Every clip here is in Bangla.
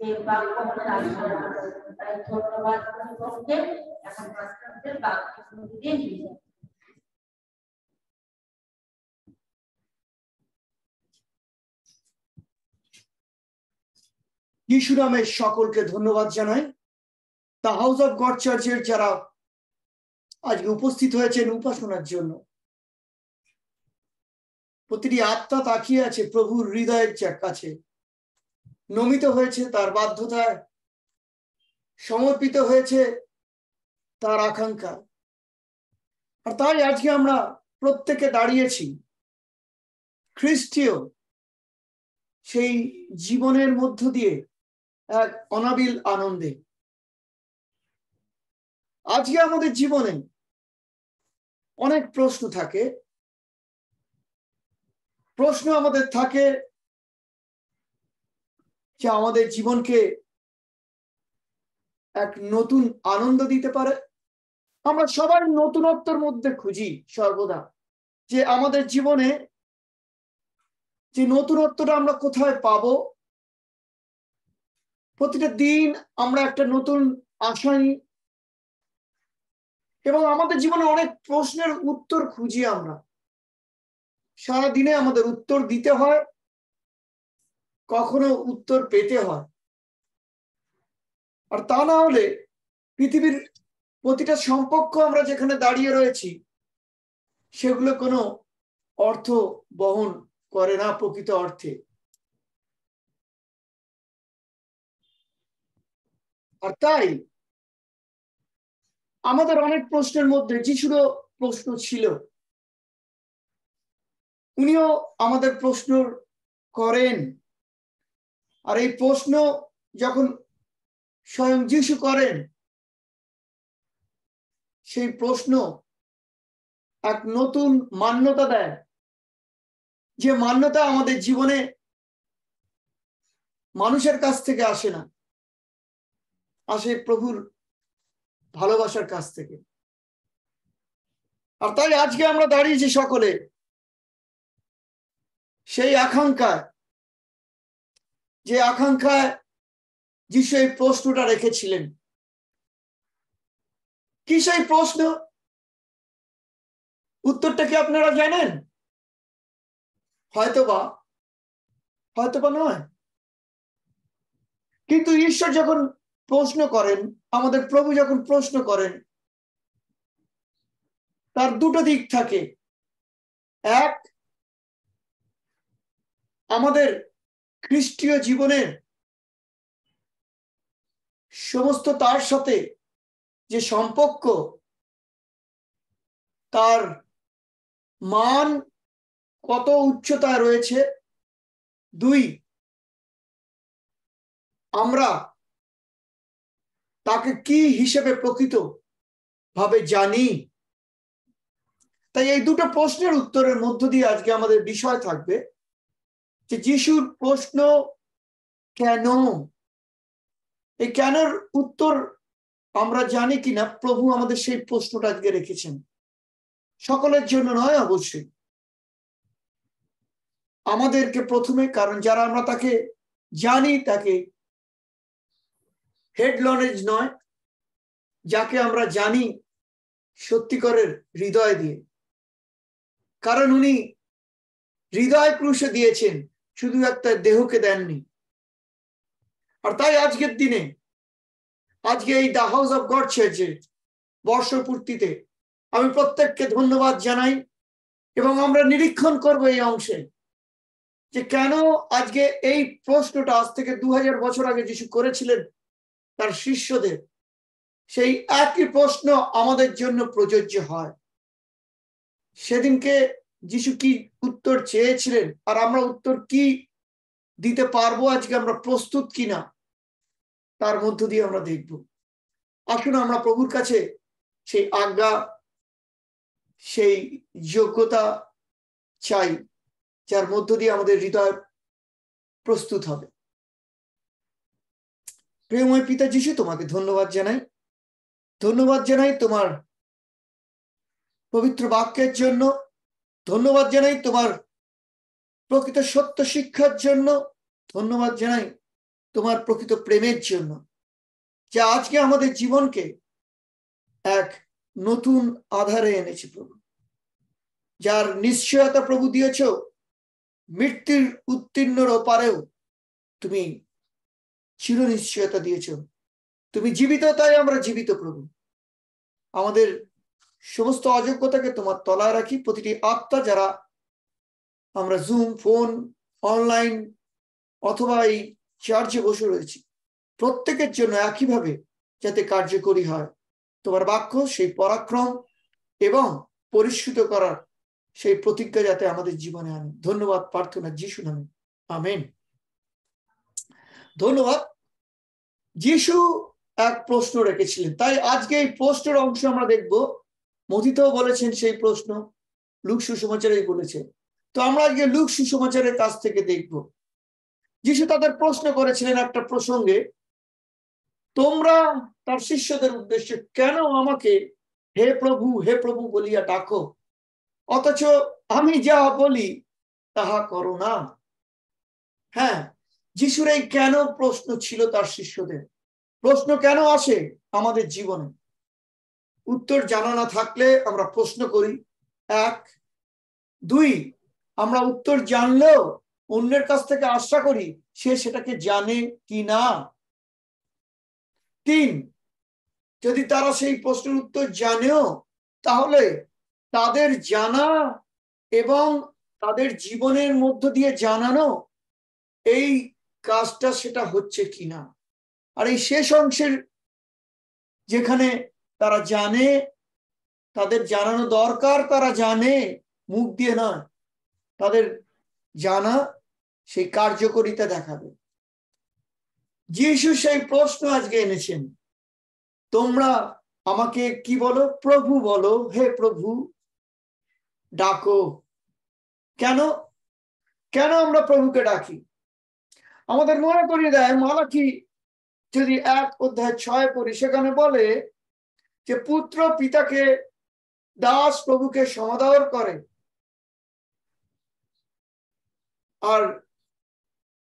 যে সকলকে ধন্যবাদ জানাই। দ্য হাউস অফ গড চার্চের যারা আজকে উপস্থিত হয়েছেন উপাসনার জন্য, প্রতিটি আত্মা তাকিয়ে আছে প্রভুর হৃদয়ের কাছে। নমিত হয়েছে তার বাধ্যতায়, সমর্পিত হয়েছে তার আকাঙ্ক্ষা আর তাই আজকে আমরা প্রত্যেকে দাঁড়িয়েছি, খ্রিস্টীয় সেই জীবনের মধ্য দিয়ে এক অনাবিল আনন্দে। আজকে আমাদের জীবনে অনেক প্রশ্ন থাকে। প্রশ্ন আমাদের থাকে যে আমাদের জীবনকে এক নতুন আনন্দ দিতে পারে। আমরা সবাই নতুনত্বর মধ্যে খুঁজি সর্বদা। যে আমাদের জীবনে যে নতুনত্বটা আমরা কোথায় পাবো, প্রতিটা দিন আমরা একটা নতুন আশা নিই এবং আমাদের জীবনে অনেক প্রশ্নের উত্তর খুঁজি আমরা। সারা দিনে আমাদের উত্তর দিতে হয়। কখনো উত্তর পেতে হয়। আর তা না হলে পৃথিবীর প্রতিটা সম্পর্ক আমরা যেখানে দাঁড়িয়ে রয়েছি, সেগুলো কোনো অর্থ বহন করে না প্রকৃত অর্থে। আর তাই আমাদের অনেক প্রশ্নের মধ্যে যিশুরও প্রশ্ন ছিল, উনিও আমাদের প্রশ্ন করেন। আর এই প্রশ্ন যখন স্বয়ং যিশু করেন, সেই প্রশ্ন এক নতুন মান্যতা দেয়। যে মান্যতা আমাদের জীবনে মানুষের কাছ থেকে আসে না, আসে প্রভুর ভালোবাসার কাছ থেকে। আর তাই আজকে আমরা দাঁড়িয়েছি সকলে সেই আকাঙ্ক্ষায় যে আকাঙ্ক্ষায় যিশু এই প্রশ্নটা রেখেছিলেন। কি সেই প্রশ্ন? উত্তরটা কি আপনারা জানেন? হয়তোবা হয়তোবা নয়। কিন্তু ঈশ্বর যখন প্রশ্ন করেন, আমাদের প্রভু যখন প্রশ্ন করেন, তার দুটো দিক থাকে। এক, আমাদের খ্রিস্টীয় জীবনের সমস্ত তার সাথে যে সম্পর্ক, তার মান কত উচ্চতায় রয়েছে? দুই, আমরা তাকে কি হিসেবে প্রকৃত ভাবে জানি? তাই এই দুটো প্রশ্নের উত্তরের মধ্য দিয়ে আজকে আমাদের বিষয় থাকবে। যে যিশুর প্রশ্ন কেন? এই কেনর উত্তর আমরা জানি কিনা? প্রভু আমাদের সেই প্রশ্নটা আজকে রেখেছেন। সকলের জন্য নয় অবশ্যই। আমাদেরকে প্রথমে, কারণ যারা আমরা তাকে জানি, তাকে হেড নলেজ নয়, যাকে আমরা জানি সত্যিকরের হৃদয় দিয়ে। কারণ উনি হৃদয় ক্রুশে দিয়েছেন। শুধু একটা দেহকে দেননি। আর তাই আজকের দিনে, আজকে এই দ্য হাউস অফ গড চার্চের বর্ষপূর্তিতে। আমি প্রত্যেককে ধন্যবাদ জানাই এবং আমরা নিরীক্ষণ করব এই অংশে যে কেন আজকে এই প্রশ্নটা আজ থেকে দু হাজার বছর আগে যিশু করেছিলেন তার শিষ্যদের, সেই একই প্রশ্ন আমাদের জন্য প্রযোজ্য হয়। সেদিনকে যিশু কি উত্তর চেয়েছিলেন? আর আমরা উত্তর কি দিতে পারব আজকে? আমরা প্রস্তুত কিনা? তার মধ্য দিয়ে আমরা দেখব। আসুন আমরা প্রভুর কাছে সেই আজ্ঞা, সেই যোগ্যতা চাই, যার মধ্য দিয়ে আমাদের হৃদয় প্রস্তুত হবে। প্রিয়ময় পিতা যিশু, তোমাকে ধন্যবাদ জানাই। ধন্যবাদ জানাই তোমার পবিত্র বাক্যের জন্য। ধন্যবাদ জানাই তোমার প্রকৃত সত্য শিক্ষার জন্য। ধন্যবাদ জানাই তোমার প্রকৃত প্রেমের জন্য, যে আজকে আমাদের জীবনকে এক নতুন আধারে এনেছে প্রভু। যার নিশ্চয়তা প্রভু দিয়েছ, মৃত্যুর উত্তীর্ণর ওপারেও তুমি চির নিশ্চয়তা দিয়েছ। তুমি জীবিত, তাই আমরা জীবিত প্রভু। আমাদের সমস্ত অযোগ্যতাকে তোমার তলায় রাখি। প্রতিটি আত্মা যারা আমরা জুম ফোন অনলাইন অথবা এই চার্চে বসে রয়েছি, প্রত্যেকের জন্য একইভাবে যাতে কার্যকরী হয়। তোমার বাক্য, সেই পরাক্রম এবং পরিশ্রুত করার সেই প্রতিজ্ঞা যাতে আমাদের জীবনে আনে। ধন্যবাদ, প্রার্থনা, যিশু নামে। আমেন। ধন্যবাদ। যিশু এক প্রশ্ন রেখেছিলেন। তাই আজকে এই প্রশ্নের অংশ আমরা দেখব মথিতও বলেছেন সেই প্রশ্ন, লুক সুসমাচারে বলেছে। তো আমরা আজকে লুক সুসমাচারের কাছ থেকে দেখব। যিশু তাদের প্রশ্ন করেছিলেন একটা প্রসঙ্গে, তোমরা তার শিষ্যদের উদ্দেশ্যে কেন আমাকে হে প্রভু হে প্রভু বলিয়া ডাকো? অথচ আমি যা বলি, তাহা করো না। হ্যাঁ যিশুর এই কেন প্রশ্ন ছিল তার শিষ্যদের? প্রশ্ন কেন আসে আমাদের জীবনে? উত্তর জানা না থাকলে আমরা প্রশ্ন করি। এক। দুই, আমরা উত্তর জানলেও অন্যের কাছ থেকে আশা করি সে সেটাকে জানে কি না। তিন, যদি তারা সেই প্রশ্নের উত্তর জানেও, তাহলে তাদের জানা এবং তাদের জীবনের মধ্য দিয়ে জানানো এই কাজটা সেটা হচ্ছে কিনা আর এই শেষ অংশের যেখানে তারা জানে, তাদের জানানো দরকার, তারা জানে, মুখ দিয়ে নয়। তাদের জানা সেই কার্যকরিতা দেখাবে। যিশু সেই প্রশ্ন আজকে এনেছেন, তোমরা আমাকে কি বলো? প্রভু বলো, হে প্রভু, ডাকো। কেন? কেন আমরা প্রভুকে ডাকি? আমাদের মনে করিয়ে দেয় মালাকি যদি এক অধ্যায় ছয় পড়ি, সেখানে বলে যে পুত্র পিতাকে দাস প্রভুকে সমাদর করে আর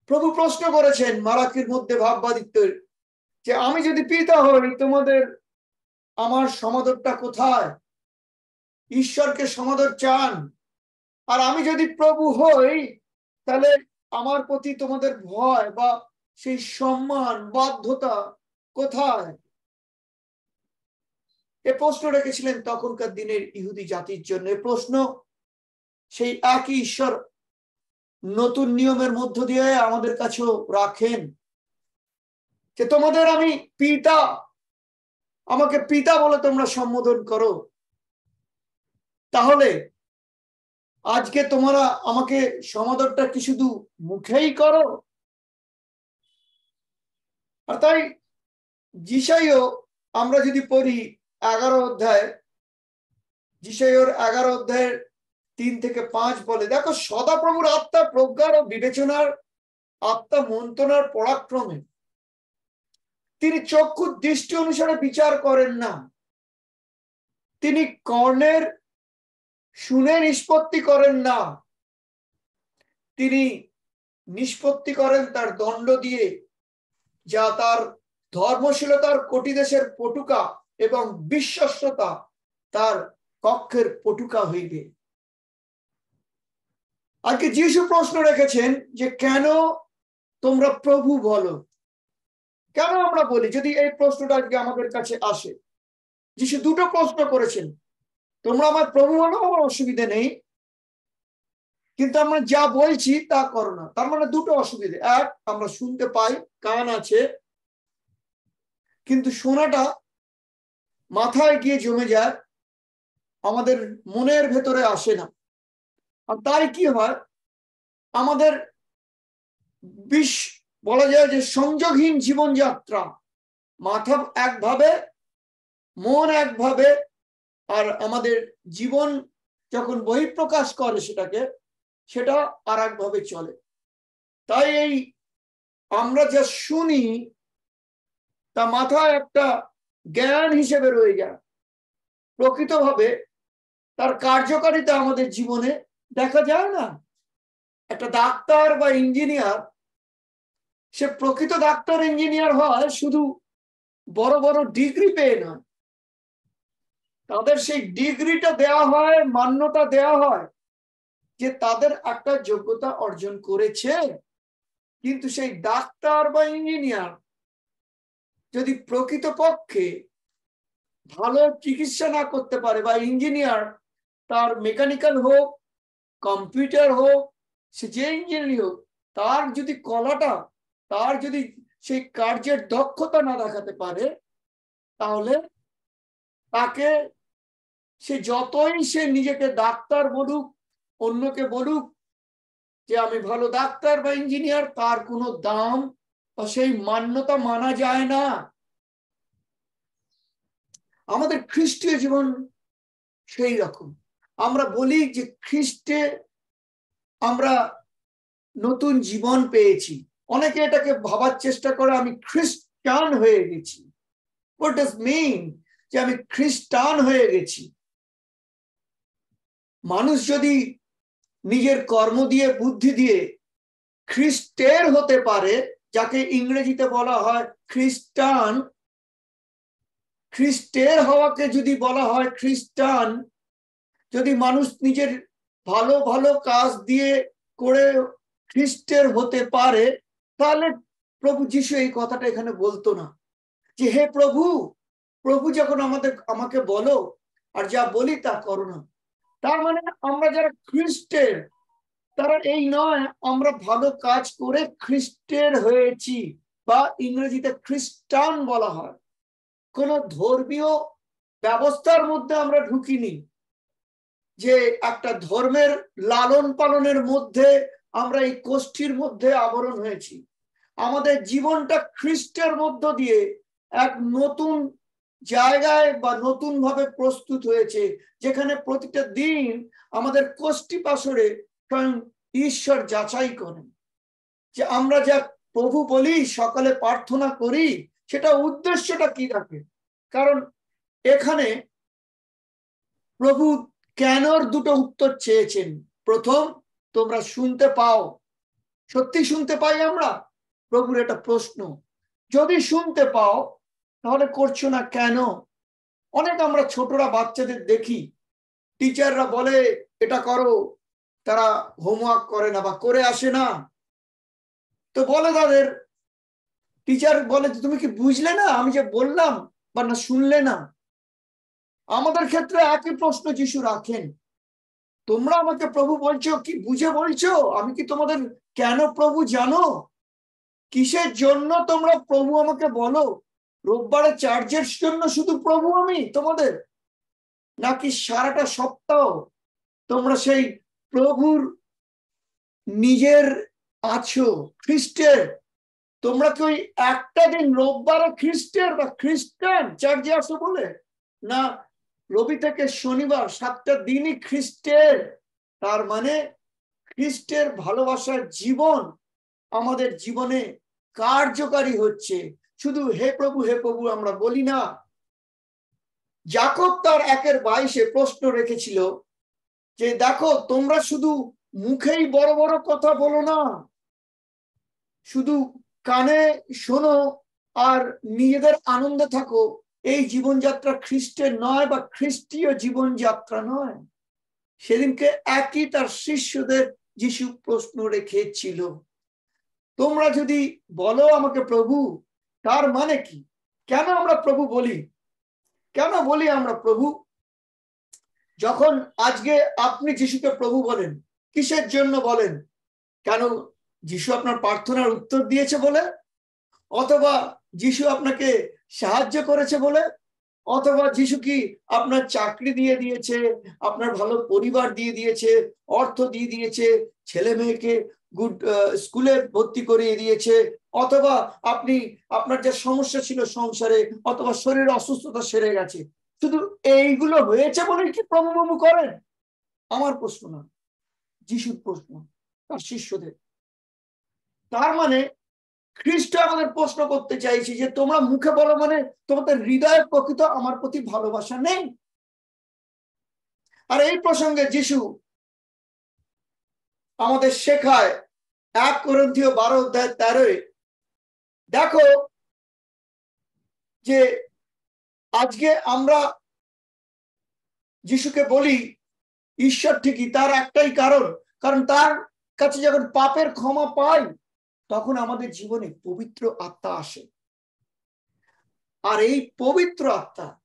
প্রভু প্রশ্ন করেছেন মালাকির মধ্যে ভাববাদিত্যের যে আমি যদি পিতা হই, তোমাদের আমার সমাদরটা কোথায়? ঈশ্বরকে সমাদর চান। আর আমি যদি প্রভু হই, তাহলে আমার প্রতি তোমাদের ভয় বা সেই সম্মান, বাধ্যতা কোথায়? এ প্রশ্ন রেখেছিলেন তখনকার দিনের ইহুদি জাতির জন্য। প্রশ্ন সেই একই ঈশ্বর নতুন নিয়মের মধ্য দিয়ে আমাদের কাছেও রাখেন যে তোমাদের আমি পিতা, আমাকে পিতা বলে তোমরা সম্বোধন করো। তাহলে আজকে তোমরা আমাকে সমাদরটা কি শুধু মুখেই করো? আর তাই জিসাইও আমরা যদি পড়ি এগারো অধ্যায় জিসাইওর এগারো অধ্যায়ের তিন থেকে পাঁচ বলে, দেখো সদাপ্রভুর আত্মা প্রজ্ঞার ও বিবেচনার আত্মা মন্ত্রণার পরাক্রমে। তিনি চক্ষু দৃষ্টি অনুসারে বিচার করেন না। তিনি কর্ণের শুনে নিষ্পত্তি করেন না। তিনি নিষ্পত্তি করেন তার দণ্ড দিয়ে, যা তার ধর্মশীলতার কোটি দেশের পটুকা এবং বিশ্বস্ততা তার কক্ষের পটুকা হইবে। আজকে যিশু প্রশ্ন রেখেছেন যে কেন তোমরা প্রভু বলো? কেন আমরা বলি? যদি এই প্রশ্নটা আজকে আমাদের কাছে আসে। যিশু দুটো প্রশ্ন করেছেন। তোমরা আমার প্রভু বলো, আমার অসুবিধে নেই। কিন্তু আমরা যা বলছি তা করো না। তার মানে দুটো অসুবিধে। এক, আমরা শুনতে পাই, কান আছে। কিন্তু শোনাটা মাথায় গিয়ে জমে যায়, আমাদের মনের ভেতরে আসে না। আর তাই কি হয়? আমাদের বিশ বলা যায় যে সংযোগহীন জীবনযাত্রা। মাথা একভাবে, মন একভাবে, আর আমাদের জীবন যখন বহিঃপ্রকাশ করে সেটাকে, সেটা আর একভাবে চলে। তাই এই আমরা যা শুনি, তা মাথায় একটা জ্ঞান হিসেবে রয়ে যায় প্রকৃতভাবে তার কার্যকারিতা আমাদের জীবনে দেখা যায় না। একটা ডাক্তার বা ইঞ্জিনিয়ার, সে প্রকৃত ডাক্তার, ইঞ্জিনিয়ার হয় শুধু বড় বড় ডিগ্রি পেয়ে নয়। তাদের সেই ডিগ্রিটা দেওয়া হয়, মান্যতা দেওয়া হয় যে তাদের একটা যোগ্যতা অর্জন করেছে। কিন্তু সেই ডাক্তার বা ইঞ্জিনিয়ার যদি প্রকৃত পক্ষে ভালো চিকিৎসা না করতে পারে বা ইঞ্জিনিয়ার তার মেকানিক্যাল হোক কম্পিউটার হোক, সে যে ইঞ্জিনিয়ার হোক, তার যদি কলাটা, তার যদি সেই কার্যের দক্ষতা না দেখাতে পারে, তাহলে তাকে সে যতই সে নিজেকে ডাক্তার বলুক, অন্যকে বলুক যে আমি ভালো ডাক্তার বা ইঞ্জিনিয়ার তার কোনো দাম সেই মান্যতা মানা যায় না। আমাদের খ্রিস্টীয় জীবন সেই রকম। আমরা বলি যে খ্রিস্টে আমরা নতুন জীবন পেয়েছি। অনেকে এটাকে ভাবার চেষ্টা করে, আমি খ্রিস্টান হয়ে গেছি। হোয়াট ডাজ মিন যে আমি খ্রিস্টান হয়ে গেছি। মানুষ যদি নিজের কর্ম দিয়ে, বুদ্ধি দিয়ে খ্রিস্টের হতে পারে যাকে ইংরেজিতে বলা হয় খ্রিস্টান, খ্রিস্টের হওয়াকে যদি বলা হয় খ্রিস্টান, যদি মানুষ নিজের ভালো ভালো কাজ দিয়ে করে খ্রিস্টের হতে পারে, তাহলে প্রভু যিশু এই কথাটা এখানে বলতো না। যে হে প্রভু প্রভু যখন আমাদের, আমাকে বলো, আর যা বলি তা করো না। তার মানে আমরা যারা খ্রিস্টের তারা এই নয়, আমরা ভালো কাজ করে খ্রিস্টের হয়েছি, বা ইংরেজিতে খ্রিস্টান বলা হয়। কোন ধর্মীয় ব্যবস্থার মধ্যে আমরা ঢুকিনি যে একটা ধর্মের লালন পালনের মধ্যে আমরা এই কোষ্ঠীর মধ্যে আবরণ হয়েছি। আমাদের জীবনটা খ্রিস্টের মধ্য দিয়ে এক নতুন জায়গায় বা নতুন ভাবে প্রস্তুত হয়েছে, যেখানে প্রতিটা দিন আমাদের কোষ্ঠী পাশরে স্বয়ং ঈশ্বর যাচাই করেন। যে আমরা যা প্রভু বলি, সকালে প্রার্থনা করি, সেটা উদ্দেশ্যটা কি রাখে কারণ এখানে প্রভু কেনর দুটো উত্তর চেয়েছেন? প্রথম, তোমরা শুনতে পাও। সত্যি শুনতে পাই আমরা? প্রভুর এটা প্রশ্ন। যদি শুনতে পাও, তাহলে করছ না কেন? অনেক আমরা ছোটরা বাচ্চাদের দেখি। টিচাররা বলে, এটা করো তারা হোমওয়ার্ক করে না বা করে আসে না। তো বলে তাদের। টিচার বলে, তুমি কি বুঝলে না? আমি যে বললাম বা না শুনলে না? আমাদের ক্ষেত্রে একই প্রশ্ন যিশু রাখেন। তোমরা আমাকে প্রভু বলছো কি বুঝে বলছো? আমি কি তোমাদের কেন প্রভু জানো? কিসের জন্য তোমরা প্রভু আমাকে বলো? রোববারে চার্জের জন্য শুধু প্রভু আমি তোমাদের? নাকি সারাটা সপ্তাহ তোমরা সেই প্রভুর নিজের আছো, খ্রিস্টের। তোমরা কি ওই একটা দিন রোববারে খ্রিস্টের বা খ্রিস্টান? চার্জে আসো বলে? না, রবি থেকে শনিবার, সাতটা দিনই খ্রিস্টের। তার মানে খ্রিস্টের ভালোবাসার জীবন আমাদের জীবনে কার্যকারী হচ্ছে। শুধু হে প্রভু হে প্রভু আমরা বলি না। জাকব তার একের বাইশে প্রশ্ন রেখেছিল যে দেখো, তোমরা শুধু মুখেই বড় বড় কথা বলো না। শুধু কানে শোনো আর নিজেদের আনন্দে থাকো। এই জীবনযাত্রা খ্রিস্টের নয় বা খ্রিস্টীয় জীবনযাত্রা নয়। সেদিনকে একই তার শিষ্যদের যিশু প্রশ্ন রেখেছিল। তোমরা যদি বলো আমাকে প্রভু, তার মানে কি? কেন আমরা প্রভু বলি? কেন বলি আমরা প্রভু? যখন আজকে আপনি যিশুকে প্রভু বলেন, কিসের জন্য বলেন? কেন যিশু আপনার প্রার্থনার উত্তর দিয়েছে বলে? অথবা যিশু আপনাকে সাহায্য করেছে বলে? অথবা যিশু কি আপনার চাকরি দিয়ে দিয়েছে, আপনার ভালো পরিবার দিয়ে দিয়েছে, অর্থ দিয়ে দিয়েছে, ছেলে মেয়েকে গুড স্কুলে ভর্তি করিয়ে দিয়েছে? অথবা আপনি, আপনার যে সমস্যা ছিল সংসারে, অথবা শরীর অসুস্থতা সেরে গেছে শুধু এইগুলো হয়েছে বলে কি প্রভু করেন? আমার প্রশ্ন না, যিশুর প্রশ্ন, তার শিষ্যদের। তার মানে খ্রিস্ট আমাদের প্রশ্ন করতে চাইছি যে, তোমরা মুখে বলো মানে তোমাদের হৃদয়ের প্রকৃত আমার প্রতি ভালোবাসা নেই? আর এই প্রসঙ্গে যিশু আমাদের শেখায় এক করন্থীয় বারো অধ্যায় তেরোয়, দেখো যে আজকে আমরা যিশুকে বলি, ঈশ্বর ঠিকই, তার একটাই কারণ। কারণ তার কাছে যখন পাপের ক্ষমা পাই, তখন আমাদের জীবনে পবিত্র আত্মা আসে। আর এই পবিত্র আত্মা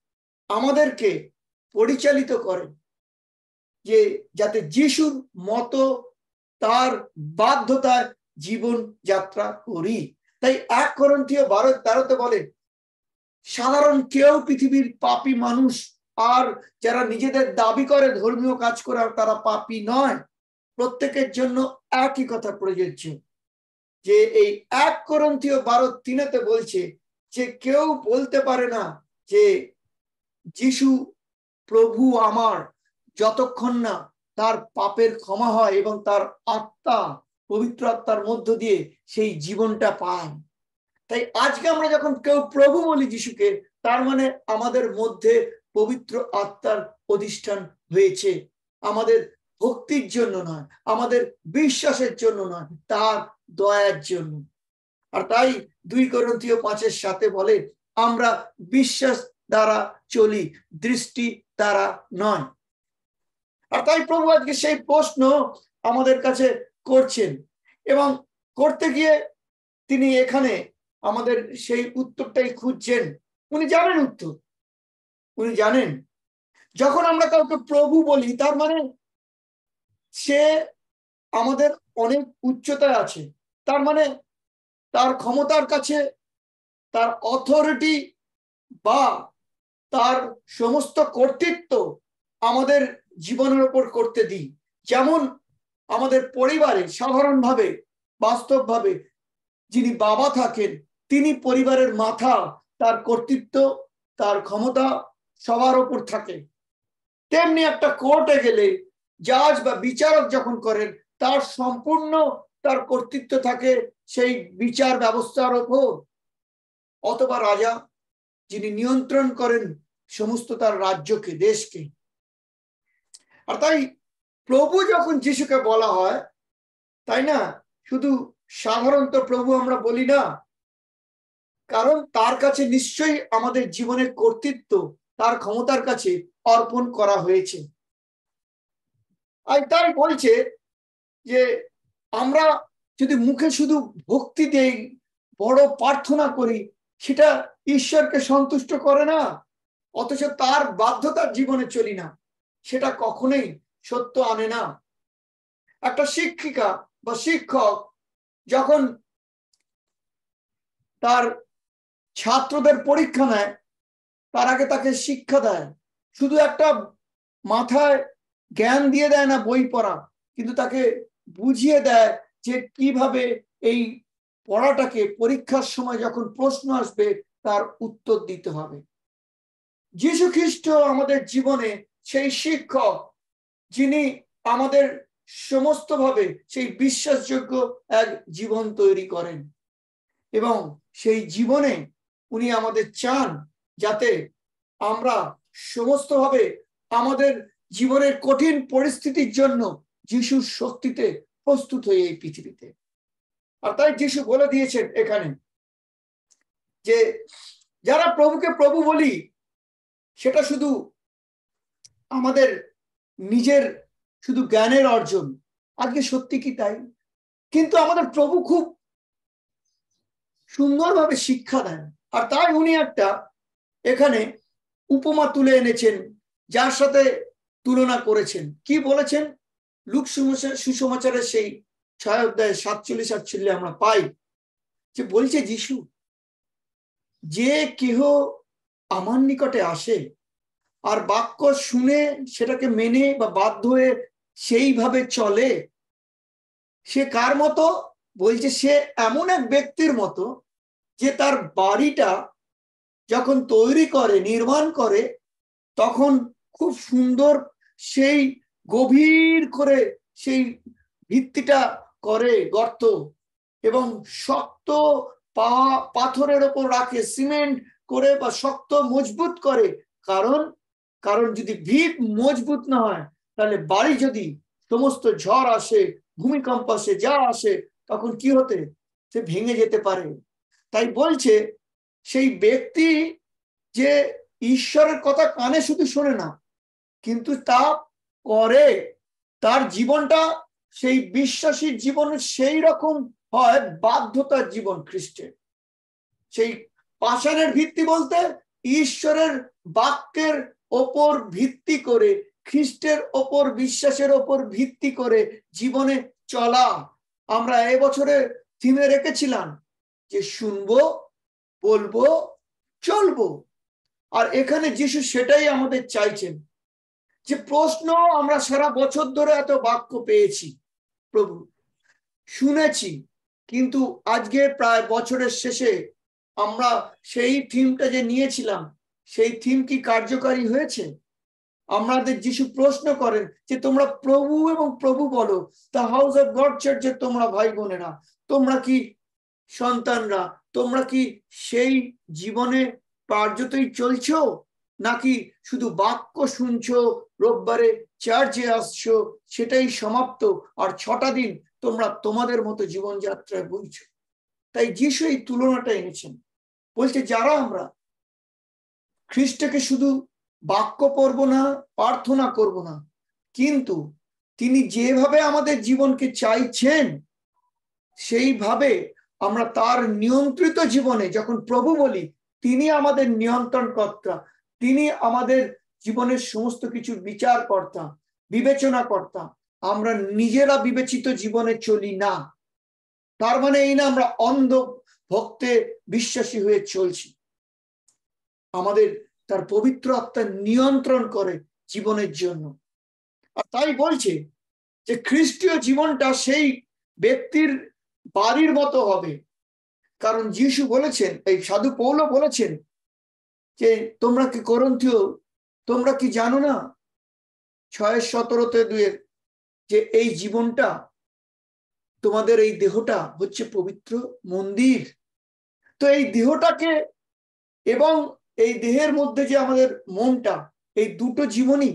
আমাদেরকে পরিচালিত করে যে, যাতে যিশুর মতো তার বাধ্যতায় জীবন যাত্রা করি। তাই এক করন্থীয় বারো তেরোতে বলে সাধারণ কেউ পৃথিবীর পাপি মানুষ আর যারা নিজেদের দাবি করে ধর্মীয় কাজ করে তারা পাপি নয়। প্রত্যেকের জন্য একই কথা প্রযোজ্য। যে এই এক করন্থীয় বারো তিনেতে বলছে যে কেউ বলতে পারে না যে যিশু প্রভু আমার যতক্ষণ না তার পাপের ক্ষমা হয় এবং তার আত্মা পবিত্র আত্মার মধ্য দিয়ে সেই জীবনটা পায় তাই আজকে আমরা যখন কেউ প্রভু বলি যিশুকে, তার মানে আমাদের মধ্যে পবিত্র আত্মার প্রতিষ্ঠান হয়েছে। আমাদের ভক্তির জন্য নয়, আমাদের বিশ্বাসের জন্য নয়, তার দয়ার জন্য। আর তাই দুই করন্তীয় পাঁচের সাথে বলে, আমরা বিশ্বাস দ্বারা চলি, দৃষ্টি দ্বারা নয়। আর তাই প্রভু আজকে সেই প্রশ্ন আমাদের কাছে করছেন এবং করতে গিয়ে তিনি এখানে আমাদের সেই উত্তরটাই খুঁজছেন। উনি জানেন উত্তর। উনি জানেন। যখন আমরা কাউকে প্রভু বলি, তার মানে সে আমাদের অনেক উচ্চতায় আছে। তার মানে তার ক্ষমতার কাছে, তার অথরিটি বা তার সমস্ত কর্তৃত্ব আমাদের জীবনের ওপর করতে দিই। যেমন আমাদের পরিবারে সাধারণভাবে, বাস্তবভাবে যিনি বাবা থাকেন তিনি পরিবারের মাথা, তার কর্তৃত্ব, তার ক্ষমতা সবার ওপর থাকে। তেমনি একটা কোর্টে গেলে জাজ বা বিচারক যখন করেন, তার সম্পূর্ণ তার কর্তৃত্ব থাকে সেই বিচার ব্যবস্থার ওপর। অথবা রাজা যিনি নিয়ন্ত্রণ করেন সমস্ত তার রাজ্যকে, দেশকে। আর তাই প্রভু যখন যিশুকে বলা হয়, তাই না? শুধু সাধারণত প্রভু আমরা বলি না কারণ তার কাছে নিশ্চয়ই আমাদের জীবনের কর্তৃত্ব, তার ক্ষমতার কাছে অর্পণ করা হয়েছে। আর তাই বলছে যে আমরা যদি মুখে শুধু ভক্তি দেই, বড় প্রার্থনা করি, সেটা ঈশ্বরকে সন্তুষ্ট করে না, অথচ তার বাধ্যতার জীবনে চলি না, সেটা কখনোই সত্য আনে না। একটা শিক্ষিকা বা শিক্ষক যখন তার ছাত্রদের পরীক্ষা নেয়, তার আগে তাকে শিক্ষা দেয়। শুধু একটা মাথায় জ্ঞান দিয়ে দেয় না বই পড়া, কিন্তু তাকে বুঝিয়ে দেয় যে কীভাবে এই পড়াটাকে পরীক্ষার সময় যখন প্রশ্ন আসবে, তার উত্তর দিতে হবে। যীশু খ্রিস্ট আমাদের জীবনে সেই শিক্ষক, যিনি আমাদের সমস্তভাবে সেই বিশ্বাসযোগ্য এক জীবন তৈরি করেন এবং সেই জীবনে উনি আমাদের চান যাতে আমরা সমস্তভাবে আমাদের জীবনের কঠিন পরিস্থিতির জন্য যিশুর শক্তিতে প্রস্তুত হয়ে এই পৃথিবীতে। আর তাই যিশু বলে দিয়েছেন এখানে যে, যারা প্রভুকে প্রভু বলি, সেটা শুধু আমাদের নিজের শুধু জ্ঞানের অর্জন। আজকে সত্যি কি তাই? কিন্তু আমাদের প্রভু খুব সুন্দরভাবে শিক্ষা দেন। আর তাই উনি একটা এখানে উপমা তুলে এনেছেন, যার সাথে তুলনা করেছেন। কি বলেছেন? লুক সুসমাচারের সেই ছয় অধ্যায় সাতচল্লিশ আটচল্লিশ আমরা পাই যে বলছে যিশু, যে কেহ আমার নিকটে আসে আর বাক্য শুনে সেটাকে মেনে বা বাধ্য হয়ে সেইভাবে চলে, সে কার মতো? বলছে সে এমন এক ব্যক্তির মতো যে তার বাড়িটা যখন তৈরি করে, নির্মাণ করে, তখন খুব সুন্দর সেই গভীর করে সেই ভিত্তিটা করে, গর্ত এবং শক্ত পা, পাথরের ওপর রাখে, সিমেন্ট করে বা শক্ত মজবুত করে। কারণ কারণ যদি ভিত মজবুত না হয়, তাহলে বাড়ি যদি সমস্ত ঝড় আসে, ভূমিকম্প আসে, যা আসে, তখন কি হতে? সে ভেঙে যেতে পারে। তাই বলছে, সেই ব্যক্তি যে ঈশ্বরের কথা কানে শুধু শোনে না, কিন্তু তা করে, তার জীবনটা সেই বিশ্বাসীর জীবন সেই রকম হয় বাধ্যতার জীবন খ্রিস্টের। সেই পাষাণের ভিত্তি বলতে ঈশ্বরের বাক্যের ওপর ভিত্তি করে, খ্রিস্টের ওপর বিশ্বাসের ওপর ভিত্তি করে জীবনে চলা। আমরা এবছরে থিমে রেখেছিলাম যে শুনব, বলব, চলবো। আর এখানে যিশু সেটাই আমাদের চাইছেন যে প্রশ্ন, আমরা সারা বছর ধরে এত বাক্য পেয়েছি, প্রভু। শুনেছি, কিন্তু আজকে প্রায় বছরের শেষে আমরা সেই থিমটা যে নিয়েছিলাম, সেই থিম কি কার্যকারী হয়েছে? আমাদের যিশু প্রশ্ন করেন যে, তোমরা প্রভু এবং প্রভু বলো দ্য হাউস অফ গড চার্চে তোমরা ভাই বোনেরা তোমরা কি সন্তানরা, তোমরা কি সেই জীবনে কার্যতই চলছ? নাকি শুধু বাক্য শুনছো, রোববারে চার্চে আসছো, সেটাই সমাপ্ত, আর ছটা দিন তোমরা তোমাদের মতো জীবনযাত্রায় বলছো তাই যিশু এই তুলনাটা এনেছেন। বলছে, যারা আমরা খ্রিস্টকে শুধু বাক্য পড়ব না, প্রার্থনা করব না, কিন্তু তিনি যেভাবে আমাদের জীবনকে চাইছেন, সেইভাবে আমরা তার নিয়ন্ত্রিত জীবনে যখন প্রভু বলি, তিনি আমাদের নিয়ন্ত্রণ কর্তা তিনি আমাদের জীবনের সমস্ত কিছুর বিচার কর্তা বিবেচনা কর্তা আমরা নিজেরা বিবেচিত জীবনে চলি না। তার মানে এই না আমরা অন্ধ ভক্তে বিশ্বাসী হয়ে চলছি। আমাদের তার পবিত্র আত্মা নিয়ন্ত্রণ করে জীবনের জন্য। আর তাই বলছে যে খ্রিস্টীয় জীবনটা সেই ব্যক্তির বাড়ির মতো হবে। কারণ যিশু বলেছেন, এই সাধু পৌল বলেছেন যে, তোমরা কি করন্থীয়? তোমরা কি জানো না? ছয় সতেরোতে দুয়ের, যে এই জীবনটা, তোমাদের এই দেহটা হচ্ছে পবিত্র মন্দির। তো এই দেহটাকে এবং এই দেহের মধ্যে যে আমাদের মনটা, এই দুটো জীবনই,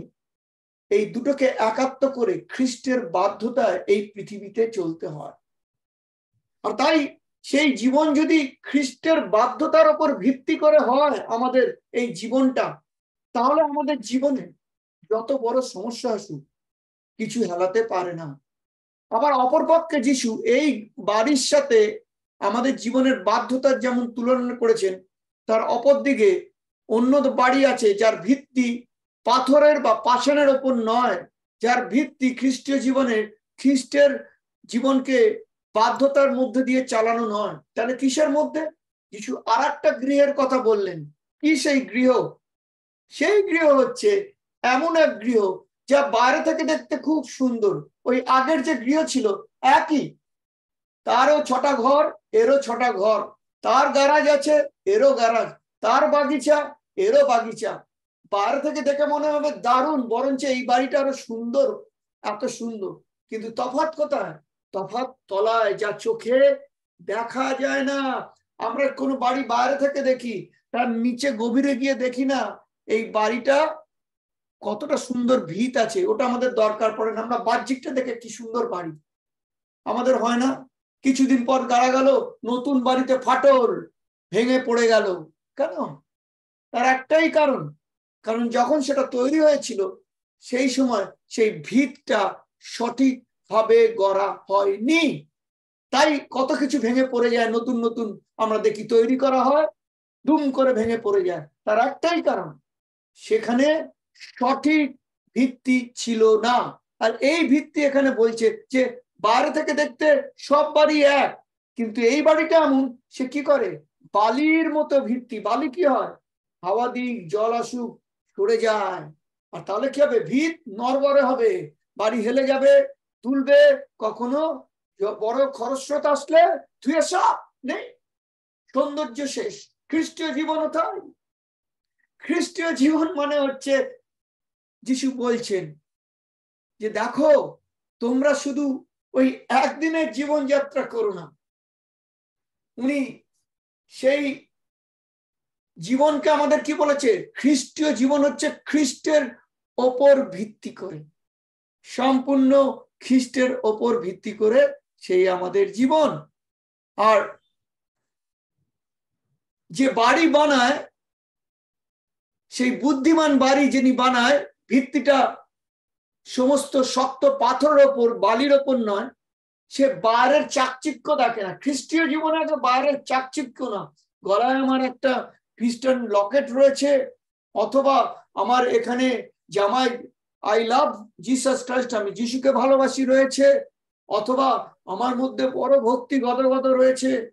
এই দুটোকে একাত্ম করে খ্রিস্টের বাধ্যতায় এই পৃথিবীতে চলতে হয়। আর তাই সেই জীবন যদি খ্রিস্টের বাধ্যতার উপর ভিত্তি করে হয় আমাদের এই জীবনটা, তাহলে আমাদের জীবনে যত বড় সমস্যা আসুক, কিছু হেলাতে পারে না। আবার অপরপক্ষে যিশু এই বাড়ির সাথে আমাদের জীবনের বাধ্যতার যেমন তুলনা করেছেন, তার অপর দিকে অন্য বাড়ি আছে যার ভিত্তি পাথরের বা পাষাণের ওপর নয়, যার ভিত্তি খ্রিস্টীয় জীবনে খ্রিস্টের জীবনকে বাধ্যতার মধ্যে দিয়ে চালানো নয়। তাহলে কিসের মধ্যে? কিছু আর একটা গৃহের কথা বললেন। কি সেই গৃহ? সেই গৃহ হচ্ছে এমন এক গৃহ যা বাইরে থেকে দেখতে খুব সুন্দর। ওই আগের যে গৃহ ছিল, একই। তারও ছটা ঘর, এরও ছটা ঘর। তার গ্যারাজ আছে, এরও গ্যারাজ তার বাগিচা, এরও বাগিচা। বাইরে থেকে দেখে মনে হবে দারুণ, বরঞ্চ এই বাড়িটা আরও সুন্দর, এত সুন্দর। কিন্তু তফাৎ কোথায়? তফাৎ তলায় যা চোখে দেখা যায় না। আমরা কোনো বাড়ি বাইরে থেকে দেখি, তার নিচে গভীরে গিয়ে দেখি না। এই বাড়িটা কতটা সুন্দর ভিত আছে, ওটা আমাদের দরকার পড়ে না। আমরা বাহ্যিকটা দেখে কি সুন্দর বাড়ি। আমাদের হয় না। কিছুদিন পর গাড়া গেল, নতুন বাড়িতে ফাটল, ভেঙে পড়ে গেল। কেন? তার একটাই কারণ। কারণ যখন সেটা তৈরি হয়েছিল, সেই সময় সেই ভিতটা সঠিকভাবে গড়া হয়নি। তাই কত কিছু ভেঙে পড়ে যায়, নতুন নতুন আমরা দেখি তৈরি করা হয় দুম করে ভেঙে পড়ে যায়। তার একটাই কারণ, সেখানে সঠিক ভিত্তি ছিল না। আর এই ভিত্তি এখানে বলছে যে বাইরে থেকে দেখতে সব বাড়ি এক, কিন্তু এই বাড়িটা এমন, সে কি করে? বালির মতো ভিত্তি। বালি কি হয়? হাওয়া দিক, জল আসুক, সরে যায়। আর তাহলে কি হবে? ভিত নরবরে হবে। বাড়ি হেলে যাবে তুলবে কখনো? বড় খরস্রোত আসলে ধুয়ে সব নেই। সৌন্দর্য শেষ। খ্রিস্টীয় জীবন তাই খ্রিস্টীয় জীবন মানে হচ্ছে যিশু বলছেন যে, দেখো, তোমরা শুধু ওই একদিনের জীবনযাত্রা করো না। উনি সেই জীবনকে আমাদের কি বলেছে? খ্রিস্টীয় জীবন হচ্ছে খ্রিস্টের ওপর ভিত্তি করে। সম্পূর্ণ খ্রিস্টের ওপর ভিত্তি করে সেই আমাদের জীবন। আর যে বাড়ি বানায়, সেই বুদ্ধিমান বাড়ি যিনি বানায়, ভিত্তিটা সমস্ত শক্ত পাথরের ওপর, বালির ওপর নয়, সে বাইরের চাকচিক্য দেখে না। খ্রিস্টীয় জীবনে তো বাইরের চাকচিক্য না। গলায় আমার একটা খ্রিস্টান লকেট রয়েছে, অথবা আমার এখানে জামাই আই লাভ জিসাস ক্রাইস্ট আমি যিশুকে ভালোবাসি রয়েছে, অথবা আমার মধ্যে বড় ভক্তি গদগদ রয়েছে,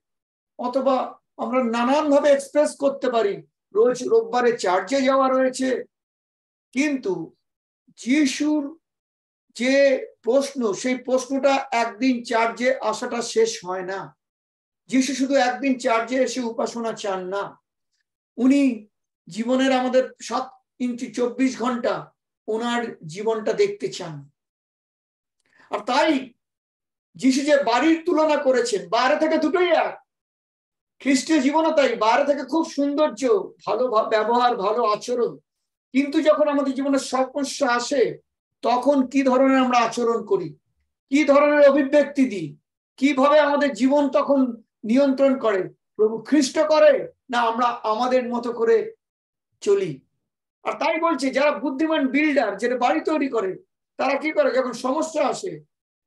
অথবা আমরা নানান ভাবে এক্সপ্রেস করতে পারি। রোজ রোববারে চার্চে যাওয়া রয়েছে। কিন্তু যিশুর যে প্রশ্ন, সেই প্রশ্নটা একদিন চার্চে আসাটা শেষ হয় না। যিশু শুধু একদিন চার্চে এসে উপাসনা চান না। উনি জীবনের আমাদের সাত ইঞ্চি চব্বিশ ঘণ্টা ওনার জীবনটা দেখতে চান। আর তাই যিশু যে বাড়ির তুলনা করেছেন, বাইরে থেকে দুটোই এক। খ্রিস্টীয় জীবনও তাই, বাইরে থেকে খুব সৌন্দর্য, ভালো ব্যবহার, ভালো আচরণ। কিন্তু যখন আমাদের জীবনে সমস্যা আসে, তখন কি ধরনের আমরা আচরণ করি? কি ধরনের অভিব্যক্তি দিই? কীভাবে আমাদের জীবন তখন নিয়ন্ত্রণ করে? প্রভু খ্রিস্ট করে না আমরা আমাদের মতো করে চলি? আর তাই বলছে, যারা বুদ্ধিমান বিল্ডার যেটা বাড়ি তৈরি করে, তারা কি করে? যখন সমস্যা আসে,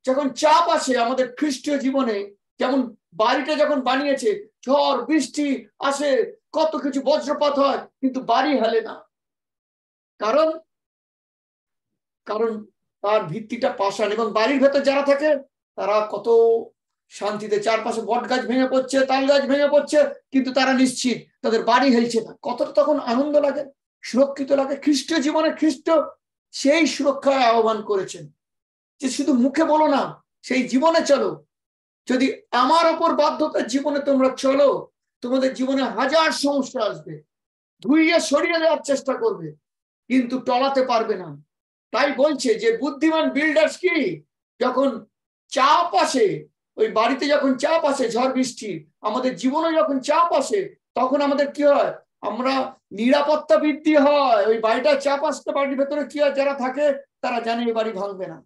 যখন চাপ আসে আমাদের খ্রিস্টীয় জীবনে, যেমন বাড়িটা যখন বানিয়েছে, ঝড়, বৃষ্টি আসে, কত কিছু বজ্রপাত হয়, কিন্তু বাড়ি হেলে না। কারণ কারণ তার ভিত্তিটা পাষাণ, এবং বাড়ির ভেতর যারা থাকে, তারা কত শান্তিতে চারপাশে বট গাছ ভেঙে পড়ছে, তাল গাছ ভেঙে পড়ছে, কিন্তু তারা নিশ্চিত তাদের বাড়ি হেলছে না। কতটা তখন আনন্দ লাগে? সুরক্ষিত লাগে খ্রিস্ট জীবনে খ্রিস্ট সেই সুরক্ষায় আহ্বান করেছেন। যে শুধু মুখে বলো না, সেই জীবনে চলো। যদি আমার ওপর বাধ্যতার জীবনে তোমরা চলো, তোমাদের জীবনে হাজার সমস্যা আসবে। ধুইয়ে সরিয়ে দেওয়ার চেষ্টা করবে, কিন্তু টলাতে পারবে না। তাই বলছে যে বুদ্ধিমান বিল্ডার্স কি? যখন চাপ আসে, ওই বাড়িতে যখন চাপ আসে, ঝড় বৃষ্টি, আমাদের জীবনে যখন চাপ আসে, তখন আমাদের কি হয়? আমরা নিরাপত্তা বৃদ্ধি হয়। ওই বাড়িটা চাপ আসতে বাড়ির ভেতরে কি হয়, যারা থাকে, তারা জানে এই বাড়ি ভাঙবে না।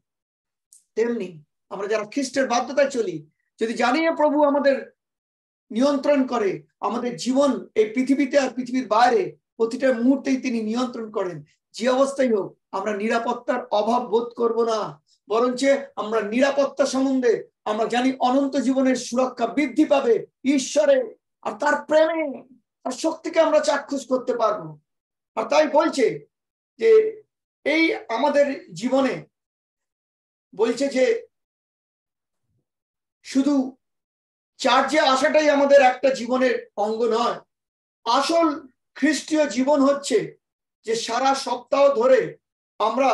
তেমনি আমরা যারা খ্রিস্টের বাধ্যতায় চলি, যদি জানিয়ে প্রভু আমাদের নিয়ন্ত্রণ করে, আমাদের জীবন এই পৃথিবীতে আর পৃথিবীর বাইরে, প্রতিটা মুহূর্তেই তিনি নিয়ন্ত্রণ করেন। যে অবস্থায় হোক, আমরা নিরাপত্তার অভাব বোধ করব না। বরঞ্চ আমরা নিরাপত্তা সম্বন্ধে আমরা জানি অনন্ত জীবনের সুরক্ষা বৃদ্ধি পাবে ঈশ্বরে আর তার প্রেমে। তার শক্তিকে আমরা চাক্ষুষ করতে পারব। আর তাই বলছে যে, এই আমাদের জীবনে বলছে যে, শুধু চার্চে আসাটাই আমাদের একটা জীবনের অঙ্গ নয়। আসল খ্রিস্টীয় জীবন হচ্ছে যে সারা সপ্তাহ ধরে আমরা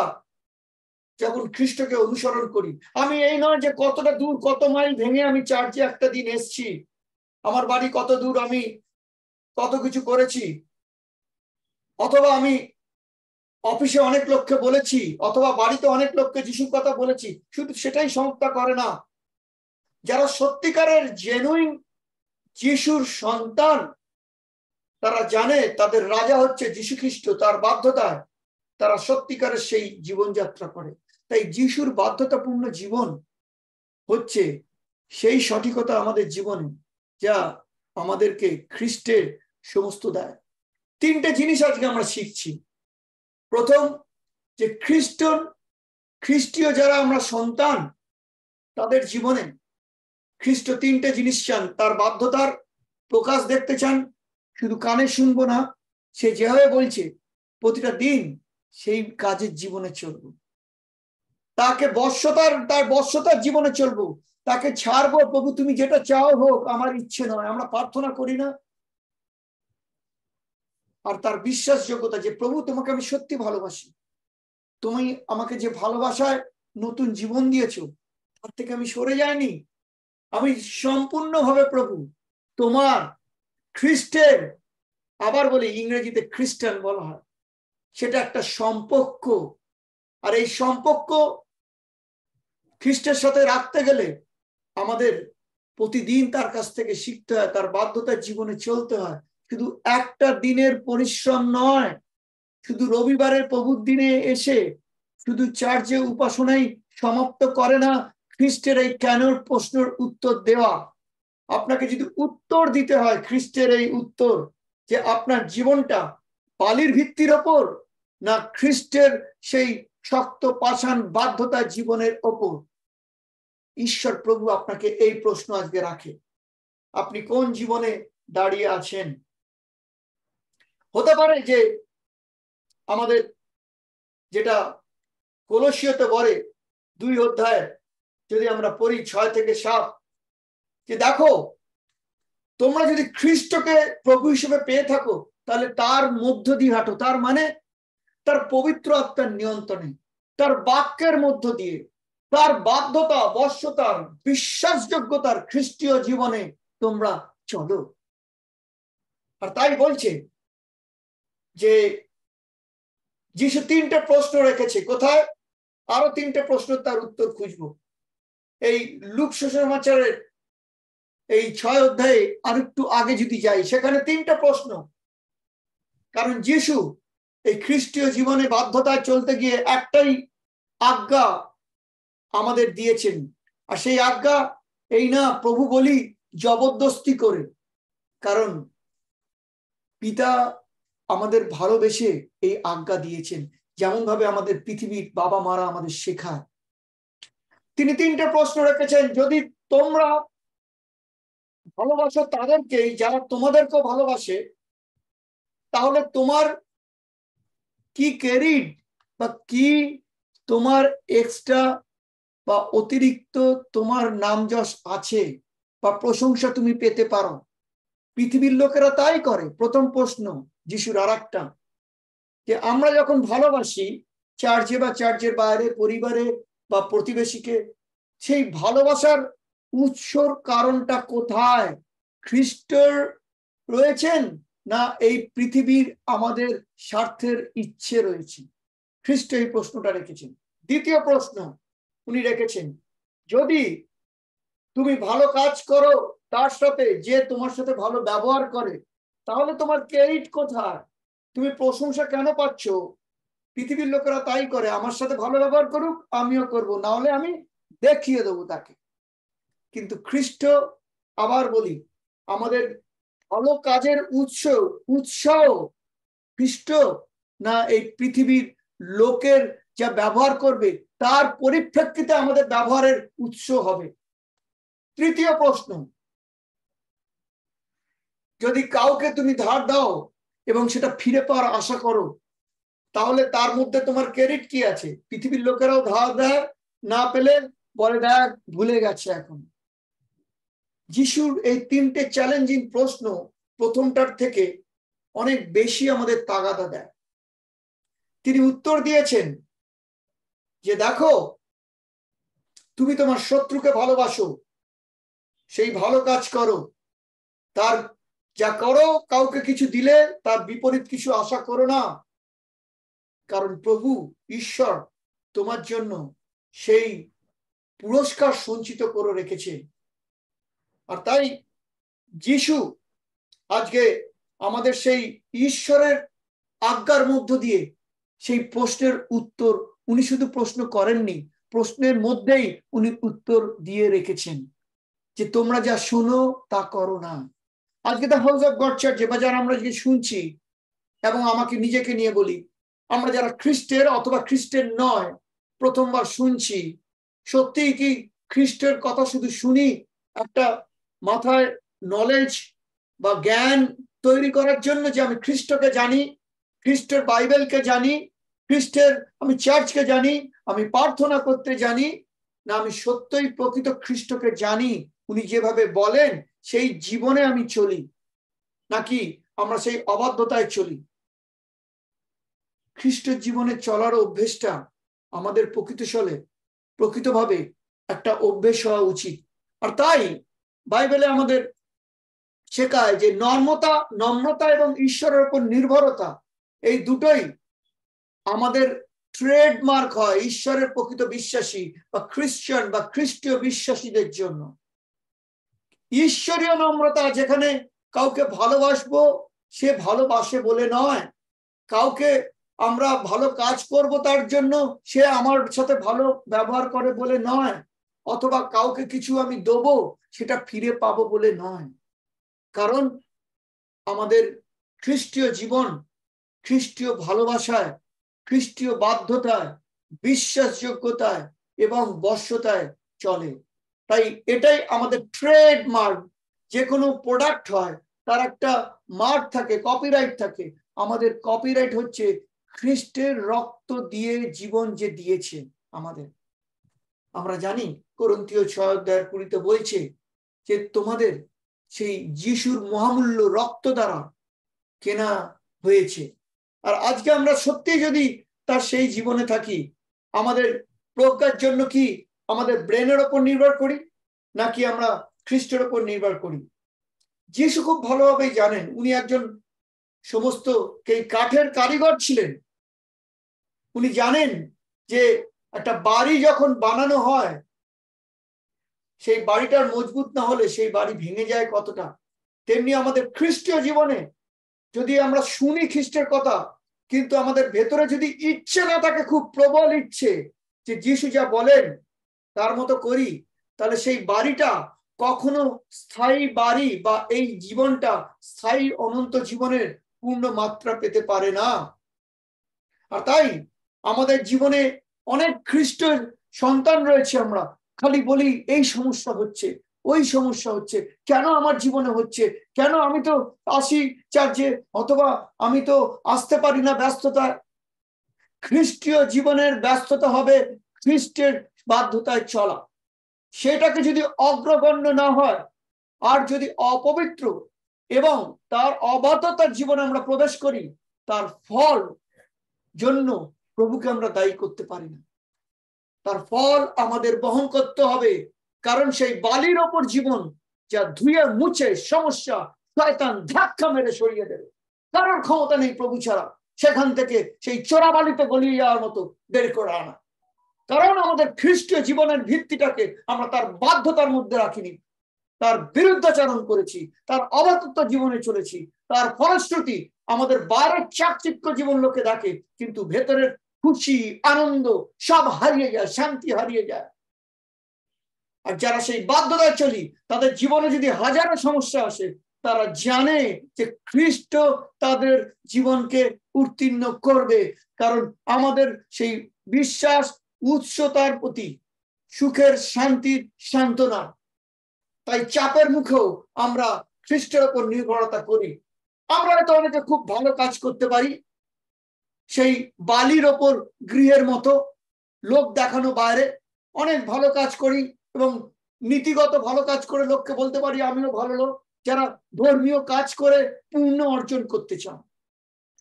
যখন খ্রিস্টকে অনুসরণ করি। আমি এই নয় যে কতটা দূর, কত মাইল ভেঙে আমি চার্চে একটা দিন এসছি। আমার বাড়ি কত দূর, আমি কত কিছু করেছি। অথবা আমি অফিসে অনেক লোককে বলেছি, অথবা বাড়িতে অনেক লোককে যিশুর কথা বলেছি, শুধু সেটাই সমাপ্তা করে না। যারা সত্যিকারের জেনুইন যিশুর সন্তান, তারা জানে তাদের রাজা হচ্ছে যিশু খ্রিস্ট তার বাধ্যতায় তারা সত্যিকারের সেই জীবনযাত্রা করে। তাই যিশুর বাধ্যতাপূর্ণ জীবন হচ্ছে সেই সঠিকতা আমাদের জীবনে, যা আমাদেরকে খ্রিস্টের সমস্ত দেয় তিনটে জিনিস আজকে আমরা শিখছি। প্রথম, যে খ্রিস্টন, খ্রিস্টীয় যারা আমরা সন্তান, তাদের জীবনে খ্রিস্ট তিনটে জিনিস চান। তার বাধ্যতার প্রকাশ দেখতে চান। শুধু কানে শুনব না, সে যেভাবে বলছে, প্রতিটা দিন সেই কাজের জীবনে চলবো। তাকে বর্ষতার, তার বর্ষতার জীবনে চলবো। তাকে ছাড়বো, প্রভু তুমি যেটা চাও হোক, আমার ইচ্ছে নয়, আমরা প্রার্থনা করি না। আর তার বিশ্বাসযোগ্যতা যে, প্রভু তোমাকে আমি সত্যি ভালোবাসি। তুমি আমাকে যে ভালোবাসায় নতুন জীবন দিয়েছ, তার থেকে আমি সরে যাইনি। আমি সম্পূর্ণভাবে প্রভু, তোমার খ্রিস্টের, আবার বলি ইংরেজিতে খ্রিস্টান বলা হয়, সেটা একটা সম্পর্ক আর এই সম্পর্ক খ্রিস্টের সাথে রাখতে গেলে আমাদের প্রতিদিন তার কাছ থেকে শিখতে হয়, তার বাধ্যতার জীবনে চলতে হয়। শুধু একটা দিনের পরিশ্রম নয়, শুধু রবিবারের প্রভুর দিনে এসে শুধু চার্চে উপাসনাই সমাপ্ত করে না, খ্রিস্টের এই কেনর প্রশ্নের উত্তর দেওয়া। আপনাকে যদি উত্তর দিতে হয়, খ্রিস্টের এই উত্তর, যে আপনার জীবনটা বালির ভিত্তির ওপর না খ্রিস্টের সেই শক্ত পাষাণ বাধ্যতা জীবনের ওপর। ঈশ্বর প্রভু আপনাকে এই প্রশ্ন আজকে রাখে। আপনি কোন জীবনে দাঁড়িয়ে আছেন? হতে পারে যে আমাদের যেটা কলসিয়তে বলে দুই অধ্যায়, যদি আমরা পড়ি ছয় থেকে সাত, যে দেখো, তোমরা যদি খ্রিস্টকে প্রভু হিসেবে পেয়ে থাকো, তাহলে তার মধ্য দিয়ে হাঁটো। তার মানে তার পবিত্র আত্মার নিয়ন্ত্রণে, তার বাক্যের মধ্য দিয়ে। তার বাধ্যতা বর্ষতার বিশ্বাসযোগ্যতার খ্রিস্টীয় জীবনে তোমরা চলো। আর তাই বলছে যে যিশু তিনটে প্রশ্ন রেখেছে। কোথায়? আরও তিনটে প্রশ্ন তার উত্তর খুঁজবো। এই লুক সুসমাচারের এই ছয় অধ্যায়ে আর একটু আগে যদি যাই, সেখানে তিনটা প্রশ্ন। কারণ যিশু এই খ্রিস্টীয় জীবনে বাধ্যতায় চলতে গিয়ে একটাই আজ্ঞা আমাদের দিয়েছেন। আর সেই আজ্ঞা, এই না, প্রভু বলি, জবরদস্তি করে। কারণ পিতা আমাদের ভালোবেসে এই আজ্ঞা দিয়েছেন। যেমন ভাবে আমাদের পৃথিবীর বাবা মারা আমাদের শেখায়। তিনি তিনটে প্রশ্ন রেখেছেন। যদি তোমরা ভালোবাসো তাদেরকেই, যারা তোমাদেরকেও ভালোবাসে, তাহলে তোমার কি ক্রেডিট বা কি তোমার এক্সট্রা বা অতিরিক্ত তোমার নাম যশ আছে বা প্রশংসা তুমি পেতে পারো। পৃথিবীর লোকেরা তাই করে। প্রথম প্রশ্ন যিশুর আর একটা যে আমরা যখন ভালোবাসি, চার্চে বা চার্চের বাইরে, পরিবারে বা প্রতিবেশীকে, সেই ভালোবাসার উৎসর কারণটা কোথায়? খ্রিস্টর রয়েছেন না এই পৃথিবীর আমাদের স্বার্থের ইচ্ছে রয়েছে? খ্রিস্ট এই প্রশ্নটা রেখেছেন। দ্বিতীয় প্রশ্ন উনি রেখেছেন। যদি তুমি ভালো কাজ করো তার সাথে, যে তোমার সাথে ভালো ব্যবহার করে, তাহলে তোমার ক্রেডিট কোথায়? তুমি প্রশংসা কেন পাচ্ছ? পৃথিবীর লোকেরা তাই করে, আমার সাথে ভালো ব্যবহার করুক, আমিও করব, না হলে আমি দেখিয়ে দেবো তাকে। কিন্তু খ্রিস্ট, আবার বলি, আমাদের ভালো কাজের উৎস, উৎসাহ খ্রিস্ট না এই পৃথিবীর লোকের যা ব্যবহার করবে, তার পরিপ্রেক্ষিতে আমাদের ব্যবহারের উৎস হবে। তৃতীয় প্রশ্ন, যদি কাউকে তুমি ধার দাও এবং সেটা ফিরে পাওয়ার আশা করো, তাহলে তার মধ্যে তোমার ক্রেডিট কি আছে? পৃথিবীর লোকেরাও ধার দেয়, না পেলে বলে দেখ ভুলে গেছে এখন। যিশুর এই তিনটে চ্যালেঞ্জিং প্রশ্ন প্রথমটার থেকে অনেক বেশি আমাদের তাগাদা দেয়। তিনি উত্তর দিয়েছেন যে দেখো, তুমি তোমার শত্রুকে ভালোবাসো, সেই ভালো কাজ করো। তার যা করো, কাউকে কিছু দিলে তার বিপরীত কিছু আশা করো না। কারণ প্রভু, ঈশ্বর তোমার জন্য সেই পুরস্কার সঞ্চিত করে রেখেছে। আর তাই যিশু আজকে আমাদের সেই ঈশ্বরের আজ্ঞার মধ্য দিয়ে সেই প্রশ্নের উত্তর উনি শুধু প্রশ্ন করেননি, প্রশ্নের মধ্যেই উনি উত্তর দিয়ে রেখেছেন যে তোমরা যা শোনো তা করো না। আজকে the house of god church বা যারা আমরা যে শুনছি এবং আমাকে নিজেকে নিয়ে বলি, আমরা যারা খ্রিস্টের অথবা খ্রিস্টের নয়, প্রথমবার শুনছি সত্যি কি খ্রিস্টের কথা শুধু শুনি একটা মাথায় নলেজ বা জ্ঞান তৈরি করার জন্য যে আমি খ্রিস্টকে জানি, খ্রিস্টের বাইবেলকে জানি খ্রিস্টের, আমি চার্চকে জানি, আমি প্রার্থনা করতে জানি, না, আমি সত্যই প্রকৃত খ্রিস্টকে জানি, উনি যেভাবে বলেন, সেই জীবনে আমি চলি, নাকি আমরা সেই অবাধ্যতায় চলি? খ্রিস্টের জীবনে চলার অভ্যেসটা আমাদের প্রকৃত সলে প্রকৃতভাবে একটা অভ্যেস হওয়া উচিত। আর তাই বাইবেলে আমাদের শেখায় যে নর্মতা, নম্রতা এবং ঈশ্বরের উপর নির্ভরতা, এই দুটোই আমাদের ট্রেডমার্ক হয় ঈশ্বরের প্রকৃত বিশ্বাসী বা খ্রিস্টান বা খ্রিস্টীয় বিশ্বাসীদের জন্য। ঈশ্বরীয় নম্রতা যেখানে কাউকে ভালোবাসবো, সে ভালোবাসে বলে নয়। কাউকে আমরা ভালো কাজ করব তার জন্য, সে আমার সাথে ভালো ব্যবহার করে বলে নয়। অথবা কাউকে কিছু আমি দেবো, সেটা ফিরে পাবো বলে নয়। কারণ আমাদের খ্রিস্টীয় জীবন খ্রিস্টীয় ভালোবাসায় খ্রিস্টীয় বাধ্যতায়, বিশ্বাসযোগ্যতায় এবং বর্ষতায় চলে। তাই এটাই আমাদের ট্রেড মার্ক যে কোনো প্রোডাক্ট হয়, তার একটা মার্ক থাকে কপিরাইট থাকে। আমাদের কপিরাইট হচ্ছে খ্রিস্টের রক্ত দিয়ে জীবন যে দিয়েছে আমাদের। আমরা জানি করন্তীয় ছয় কুড়িতে বলছে যে তোমাদের সেই যিশুর মহামূল্য রক্ত দ্বারা কেনা হয়েছে। আর আজকে আমরা সত্যি যদি তার সেই জীবনে থাকি, আমাদের প্রজ্ঞার জন্য কি আমাদের ব্রেনের ওপর নির্ভর করি, নাকি আমরা খ্রিস্টের ওপর নির্ভর করি? যিশু খুব ভালোভাবেই জানেন, উনি একজন সমস্ত এই কাঠের কারিগর ছিলেন। উনি জানেন যে একটা বাড়ি যখন বানানো হয়, সেই বাড়িটার মজবুত না হলে সেই বাড়ি ভেঙে যায় কতটা। তেমনি আমাদের খ্রিস্টীয় জীবনে যদি আমরা শুনি খ্রিস্টের কথা, কিন্তু আমাদের ভেতরে যদি ইচ্ছে না থাকে, খুব প্রবল ইচ্ছে যে যিশু যা বলেন, তার মতো করি, তাহলে সেই বাড়িটা কখনো স্থায়ী বাড়ি বা এই জীবনটা স্থায়ী অনন্ত জীবনের পূর্ণ মাত্রা পেতে পারে না। আর তাই আমাদের জীবনে অনেক খ্রিস্টের সন্তান রয়েছে আমরা, খালি বলি এই সমস্যা হচ্ছে। ওই সমস্যা হচ্ছে। কেন আমার জীবনে হচ্ছে? কেন আমি তো আসি চার্চে অথবা আমি তো আসতে পারি না ব্যস্ততা খ্রিস্টীয় জীবনের ব্যস্ততা হবে খ্রিস্টের বাধ্যতায় চলা। সেটাকে যদি অগ্রগণ্য না হয়, আর যদি অপবিত্র এবং তার অবাধতার জীবনে আমরা প্রবেশ করি, তার ফল জন্য প্রভুকে আমরা দায়ী করতে পারি না। তার ফল আমাদের বহন করতে হবে। কারণ সেই বালির ওপর জীবন যা ধুয়ে মুছে সমস্যা শয়তান ধাক্কা মেরে সরিয়ে দেবে। কারোর ক্ষমতা নেই প্রভু ছাড়া। সেখান থেকে সেই চোরাবালিতে গলিয়ে যাওয়ার মতো বের করে আনা। কারণ আমাদের খ্রিস্টীয় জীবনের ভিত্তিটাকে আমরা তার বাধ্যতার মধ্যে রাখিনি। তার বিরুদ্ধাচরণ করেছি, তার অবাধত্ব জীবনে চলেছি, তার ফলশ্রুতি আমাদের বাইরের চাকচিক্য জীবন লোকে দেখে, কিন্তু ভেতরের খুশি, আনন্দ সব হারিয়ে যায়, শান্তি হারিয়ে যায়। আর যারা সেই বাধ্যতায় চলি তাদের জীবনে যদি হাজারো সমস্যা আসে, তারা জানে যে খ্রিস্ট তাদের জীবনকে উত্তীর্ণ করবে। কারণ আমাদের সেই বিশ্বাস, উৎসতার প্রতি সুখের শান্তির সান্ত্বনা। তাই চাপের মুখেও আমরা খ্রিস্টের ওপর নির্ভরতা করি। আমরা হয়তো অনেকে খুব ভালো কাজ করতে পারি, সেই বালির ওপর গৃহের মতো, লোক দেখানো বাইরে, অনেক ভালো কাজ করি এবং নীতিগত ভালো কাজ করে লোককে বলতে পারি, আমিও ভালো লোক। যারা ধর্মীয় কাজ করে পূর্ণ অর্জন করতে চান।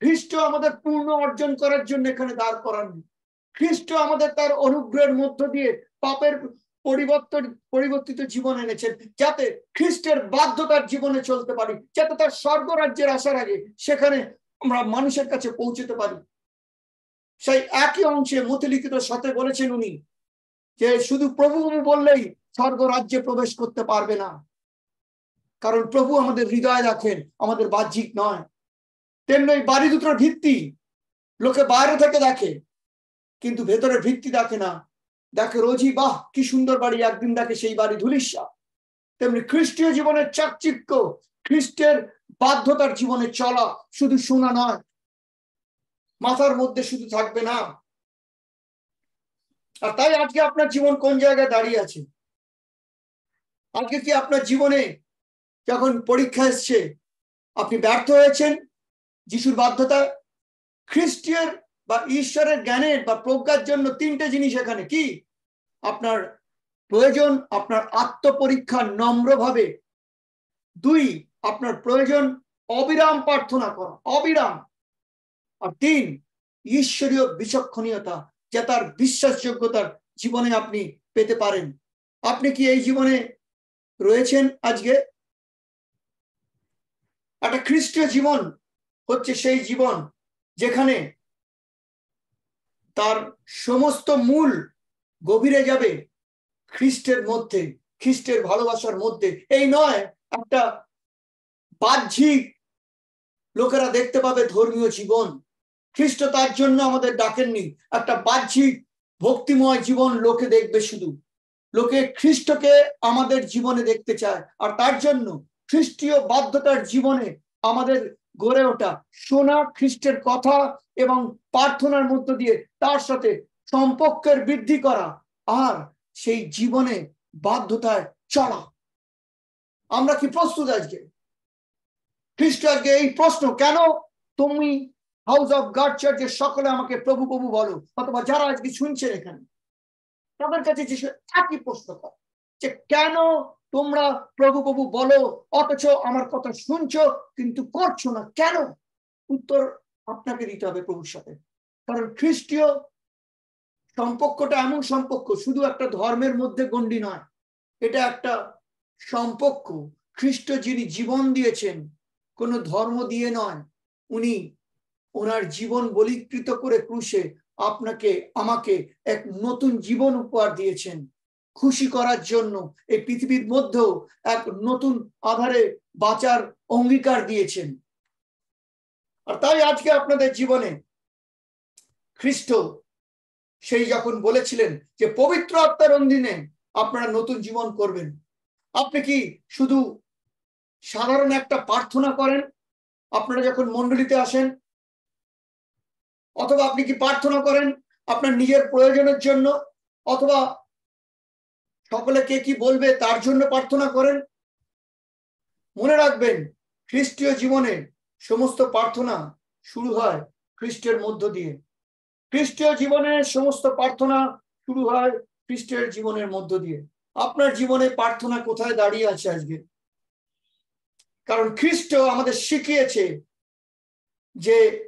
খ্রিস্ট আমাদের পূর্ণ অর্জন করার জন্য এখানে দাঁড় করাননি। খ্রিস্ট আমাদের তার অনুগ্রহের মধ্য দিয়ে পাপের পরিবর্তন, পরিবর্তিত জীবন এনেছেন, যাতে খ্রিস্টের বাধ্যতার জীবনে চলতে পারি, যাতে তার স্বর্গরাজ্যের আসার আগে সেখানে আমরা মানুষের কাছে পৌঁছতে পারি। সেই একই অংশে মতিলিখিত সাথে বলেছেন উনি যে শুধু প্রভু বললেই স্বর্গ রাজ্যে প্রবেশ করতে পারবে না। কারণ প্রভু আমাদের হৃদয় রাখেন, আমাদের বাহ্যিক নয়। তেমনি বাড়ি দুটোর ভিত্তি লোকে বাইরে থেকে দেখে, কিন্তু ভেতরের ভিত্তি দেখে না। দেখে রোজই, বাহ, কি সুন্দর বাড়ি, একদিন দেখে সেই বাড়ি ধুলিস্যা। তেমনি খ্রিস্টীয় জীবনের চাকচিক্য, খ্রিস্টের বাধ্যতার জীবনে চলা শুধু শোনা নয়। মাথার মধ্যে শুধু থাকবে না। আর তাই আজকে আপনার জীবন কোন জায়গায় দাঁড়িয়ে আছে? আজকে কি আপনার জীবনে যখন পরীক্ষা এসছে, আপনি ব্যর্থ হয়েছেন যিশুর বাধ্যতা খ্রিস্টিয়ার বা ঈশ্বরের জ্ঞানের বা প্রজ্ঞার জন্য তিনটে জিনিস এখানে। কি? আপনার প্রয়োজন, আপনার আত্মপরীক্ষা নম্রভাবে। দুই, আপনার প্রয়োজন অবিরাম প্রার্থনা করা। অবিরাম। আর তিন, ঈশ্বরীয় বিচক্ষণীয়তা। যা তার বিশ্বাসযোগ্যতার জীবনে আপনি পেতে পারেন। আপনি কি এই জীবনে রয়েছেন আজকে? একটা খ্রিস্টীয় জীবন হচ্ছে সেই জীবন যেখানে তার সমস্ত মূল গভীরে যাবে খ্রিস্টের মধ্যে, খ্রিস্টের ভালোবাসার মধ্যে। এই নয়, একটা বাহ্যিক লোকেরা দেখতে পাবে ধর্মীয় জীবন। খ্রিস্ট তার জন্য আমাদের ডাকেননি। একটা বাহ্যিক, ভক্তিময় জীবন লোকে দেখবে শুধু। লোকে খ্রিস্টকে আমাদের জীবনে দেখতে চায়। আর তার জন্য খ্রিস্টীয় বাধ্যতার জীবনে আমাদের গড়ে ওঠা শোনা খ্রিস্টের কথা এবং প্রার্থনার মধ্য দিয়ে তার সাথে সম্পর্কের বৃদ্ধি করা আর সেই জীবনে বাধ্যতায় চলা। আমরা কি প্রস্তুত আজকে? খ্রিস্ট আজকে এই প্রশ্ন, কেন তুমি হাউস অফ গাড চার্চের সকলে আমাকে প্রভু প্রভু বলো, অথবা যারা আজকে শুনছেন এখানে তাদের কাছে যে একই প্রশ্ন কর, যে কেন তোমরা প্রভু প্রভু বলো, অথচ আমার কথা শুনছো, কিন্তু করছ না, কেন? উত্তর আপনাকে দিতে হবে প্রভুর সাথে। কারণ খ্রিস্টীয় সম্পর্কটা এমন সম্পর্ক, শুধু একটা ধর্মের মধ্যে গণ্ডি নয়, এটা একটা সম্পর্ক। খ্রিস্ট যিনি জীবন দিয়েছেন, কোনো ধর্ম দিয়ে নয়, উনি ওনার জীবন বলিকৃত করে ক্রুশে আপনাকে, আমাকে এক নতুন জীবন উপহার দিয়েছেন। খুশি করার জন্য এই পৃথিবীর মধ্যেও এক নতুন আধারে বাঁচার অঙ্গীকার দিয়েছেন। আর তাই আজকে আপনাদের জীবনে খ্রিস্ট সেই যখন বলেছিলেন যে, পবিত্র আত্মার অধীনে আপনারা নতুন জীবন করবেন। আপনি কি শুধু সাধারণ একটা প্রার্থনা করেন? আপনারা যখন মন্ডলীতে আসেন অথবা আপনি কি প্রার্থনা করেন আপনার নিজের প্রয়োজনের জন্য? অথবা সকলে কে কি বলবে তার জন্য প্রার্থনা করেন? মনে রাখবেন, খ্রিস্টীয় জীবনে সমস্ত প্রার্থনা শুরু হয় খ্রিস্টের মধ্য দিয়ে। খ্রিস্টীয় জীবনের সমস্ত প্রার্থনা শুরু হয় খ্রিস্টের জীবনের মধ্য দিয়ে। আপনার জীবনে প্রার্থনা কোথায় দাঁড়িয়ে আছে আজকে? কারণ খ্রিস্ট আমাদের শিখিয়েছে যে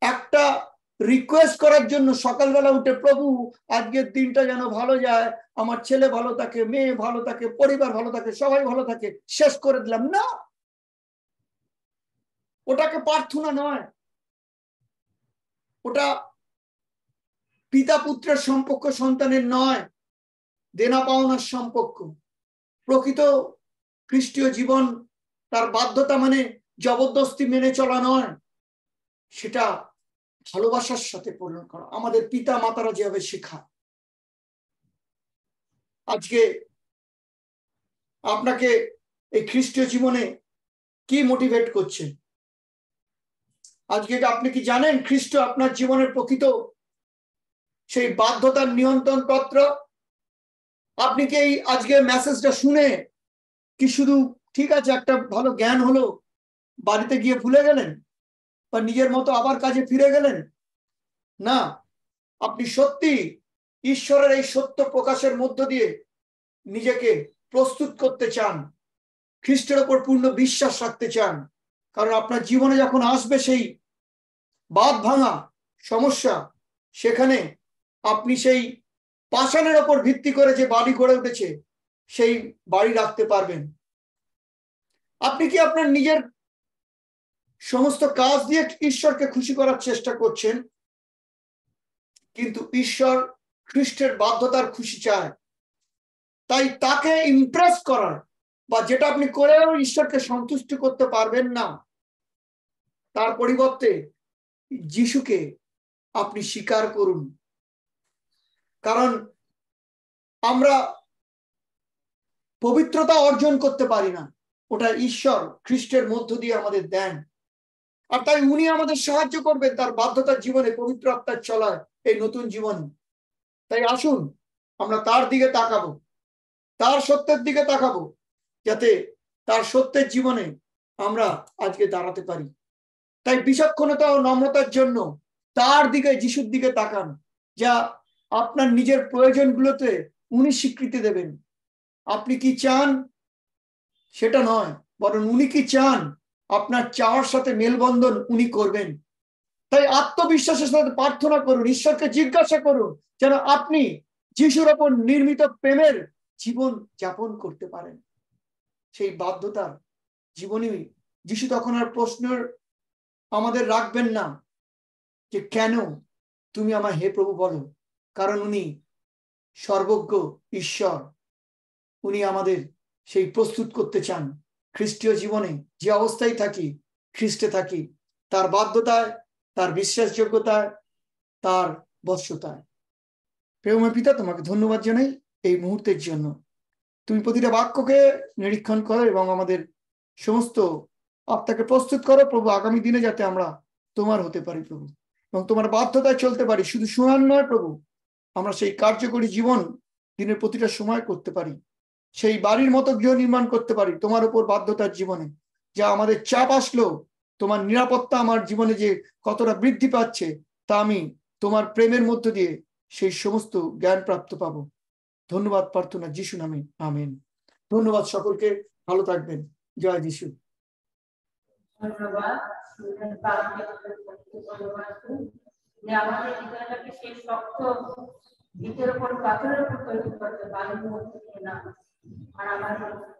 একটা রিকোয়েস্ট করার জন্য সকালবেলা উঠে, প্রভু, আজকের দিনটা যেন ভালো যায়। আমার ছেলে ভালো থাকে, মেয়ে ভালো থাকে, পরিবার ভালো থাকে, সবাই ভালো থাকে, শেষ করে দিলাম। না। ওটাকে প্রার্থনা নয়। ওটা পিতা পুত্রের সম্পর্ক, সন্তানের নয়, দেনা পাওনার সম্পর্ক। প্রকৃত খ্রিস্টীয় জীবন তার বাধ্যতা মানে জবরদস্তি মেনে চলা নয়। সেটা ভালোবাসার সাথে পূরণ করা। আমাদের পিতা মাতারা যেভাবে শেখা আজকে আপনাকে এই খ্রিস্টীয় জীবনে কি মোটিভেট করছে আজকে আপনি কি জানেন? খ্রিস্ট আপনার জীবনের প্রকৃত সেই বাধ্যতার নিয়ন্ত্রণ পত্র আপনি কি এই আজকে মেসেজটা শুনে কি শুধু ঠিক আছে, একটা ভালো জ্ঞান হলো, বাড়িতে গিয়ে ভুলে গেলেন? বা নিজের মতো আবার কাজে ফিরে গেলেন? না। আপনি সত্যি ঈশ্বরের এই সত্য প্রকাশের মধ্য দিয়ে নিজেকে প্রস্তুত করতে চান, খ্রিস্টের ওপর পূর্ণ বিশ্বাস রাখতে চান। কারণ আপনার জীবনে যখন আসবে সেই বাদ ভাঙা সমস্যা, সেখানে আপনি সেই পাষাণের ওপর ভিত্তি করে যে বাড়ি গড়ে উঠেছে, সেই বাড়ি রাখতে পারবেন। আপনি কি আপনার নিজের সমস্ত কাজ দিয়ে ঈশ্বরকে খুশি করার চেষ্টা করছেন, কিন্তু ঈশ্বর খ্রিস্টের বাধ্যতার খুশি চায়। তাই তাকে ইমপ্রেস করার বা যেটা আপনি করেও ঈশ্বরকে সন্তুষ্ট করতে পারবেন না, তার পরিবর্তে যিশুকে আপনি স্বীকার করুন। কারণ আমরা পবিত্রতা অর্জন করতে পারি না, ওটা ঈশ্বর খ্রিস্টের মধ্য দিয়ে আমাদের দেন। আর তাই উনি আমাদের সাহায্য করবেন তার বাধ্যতার জীবনে পবিত্র আত্মার চলায় এই নতুন জীবন। তাই আসুন, আমরা তার দিকে তাকাবো, তার সত্যের দিকে তাকাবো, যাতে তার সত্যের জীবনে আমরা আজকে দাঁড়াতে পারি। তাই বিচক্ষণতা ও নম্রতার জন্য তার দিকে, যিশুর দিকে তাকান, যা আপনার নিজের প্রয়োজনগুলোতে উনি স্বীকৃতি দেবেন। আপনি কি চান? সেটা নয়, বরং উনি কি চান? আপনার চাওয়ার সাথে মেলবন্ধন উনি করবেন। তাই আত্মবিশ্বাসের সাথে প্রার্থনা করুন, ঈশ্বরকে জিজ্ঞাসা করুন যেন আপনি যিশুর ওপর নির্মিত প্রেমের জীবন যাপন করতে পারেন। সেই বাধ্যতার জীবনী, যিশু তখন আর প্রশ্নের আমাদের রাখবেন না যে কেন তুমি আমার হে প্রভু বলো? কারণ উনি সর্বজ্ঞ ঈশ্বর। উনি আমাদের সেই প্রস্তুত করতে চান। খ্রিস্টীয় জীবনে যে অবস্থায় থাকি, খ্রিস্টে থাকি, তার বাধ্যতায়, তার বিশ্বাসযোগ্যতায়, তার বৎসতায়। প্রেমে পিতা, তোমাকে ধন্যবাদ জানাই এই মুহূর্তের জন্য। তুমি প্রতিটা বাক্যকে নিরীক্ষণ করো এবং আমাদের সমস্ত আত্মাকে প্রস্তুত করো, প্রভু, আগামী দিনে যাতে আমরা তোমার হতে পারি, প্রভু। এবং তোমার বাধ্যতায় চলতে পারি, শুধু শোনার নয়, প্রভু, আমরা সেই কার্যকরী জীবন দিনের প্রতিটা সময় করতে পারি। সেই বাড়ির মতো গৃহ নির্মাণ করতে পারি তোমার উপর বাধ্যতার জীবনে। যা আমাদের চাপ আসলো, তোমার নিরাপত্তা আমার জীবনে যে কতটা বৃদ্ধি পাচ্ছে, তা আমি তোমার প্রেমের মধ্য দিয়ে সেই সমস্ত জ্ঞান প্রাপ্ত পাবো। ধন্যবাদ প্রার্থনা, যিশু নামে, আমেন। ধন্যবাদ সকলকে, ভালো থাকবেন। জয় যিশু। ধন্যবাদ শক্ত ভিতের উপর, পাথরের উপর তৈরি করতে না। para amarlo.